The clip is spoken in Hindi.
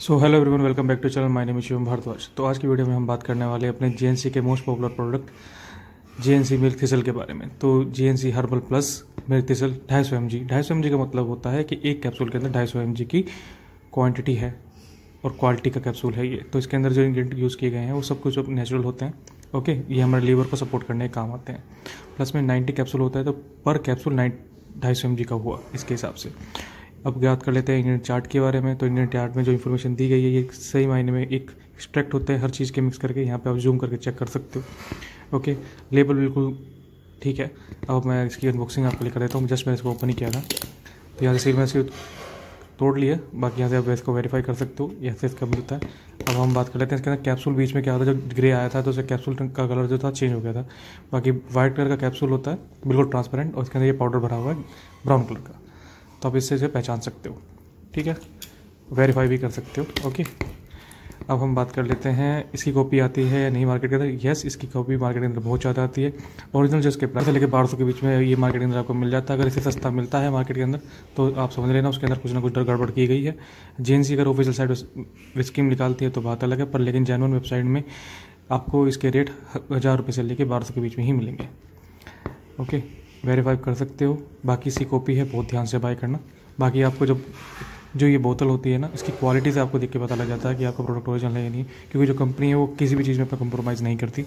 So hello everyone welcome back to channel my name Shivam Bhardwaj तो आज की वीडियो में हम बात करने वाले हैं अपने जीएनसी के most popular product GNC milk thistle के बारे में। तो GNC herbal plus milk thistle ढाई सौ एम जी ढाई सौ एम जी का मतलब होता है कि एक कैप्सूल के अंदर ढाई सौ एम जी की क्वांटिटी है और क्वालिटी का कैप्सूल है ये। तो इसके अंदर जो इंग्रेडिएंट यूज़ किए गए हैं, वो सब कुछ नेचुरल होते हैं ओके ये हमारे लीवर को सपोर्ट करने के काम आते हैं। प्लस में नाइन्टी कैप्सूल होता है तो पर कैप्सूल नाइन ढाई सौ एम जी का हुआ इसके हिसाब से। अब याद कर लेते हैं इंडियन चार्ट के बारे में। तो इंडियन चार्ट में जो इन्फॉर्मेशन दी गई है, ये सही मायने में एक एक्सट्रैक्ट होता है, हर चीज़ के मिक्स करके। यहाँ पे आप जूम करके चेक कर सकते हो। ओके लेबल बिल्कुल ठीक है। अब मैं इसकी अनबॉक्सिंग आपको लेकर देता हूँ। जस्ट मैंने इसको ओपन ही किया था। तो यहाँ से सिर्फ़ मैं तोड़ लिया। बाकी यहाँ से आप इसको वेरीफाई कर सकते हो। यहाँ से इसका मिलता है। अब हम बात कर लेते हैं इसके अंदर कैप्सूल बीच में क्या होता है। जब ग्रे आया था तो उससे कैप्सूल का कलर जो था चेंज हो गया था। बाकी वाइट कलर का कैप्सूल होता है, बिल्कुल ट्रांसपेरेंट और इसके अंदर ये पाउडर भरा हुआ है ब्राउन कलर का। तो आप इससे इसे पहचान सकते हो। ठीक है? वेरीफाई भी कर सकते हो। ओके अब हम बात कर लेते हैं, इसकी कॉपी आती है या नहीं मार्केट के अंदर? यस इसकी कॉपी मार्केट के अंदर बहुत ज़्यादा आती है। ओरिजिनल जो इसके प्राइस से लेकर बारह सौ के बीच में ये मार्केट के अंदर आपको मिल जाता है। अगर इसे सस्ता मिलता है मार्केट के अंदर तो आप समझ लेना, उसके अंदर कुछ ना कुछ डर गड़बड़ की गई है। जेएनसी अगर ऑफिशियल साइड स्कीम निकालती है तो बात अलग है, पर लेकिन जैनवन वेबसाइट में आपको इसके रेट हज़ार रुपये से लेकर बारह सौ के बीच में ही मिलेंगे। ओके वेरीफाई कर सकते हो। बाकी इसकी कॉपी है, बहुत ध्यान से बाय करना। बाकी आपको जब जो ये बोतल होती है ना, इसकी क्वालिटी से आपको देख के पता लग जाता है कि आपका प्रोडक्ट ओरिजिनल है या नहीं। क्योंकि जो कंपनी है, वो किसी भी चीज़ में अपना कंप्रोमाइज़ नहीं करती।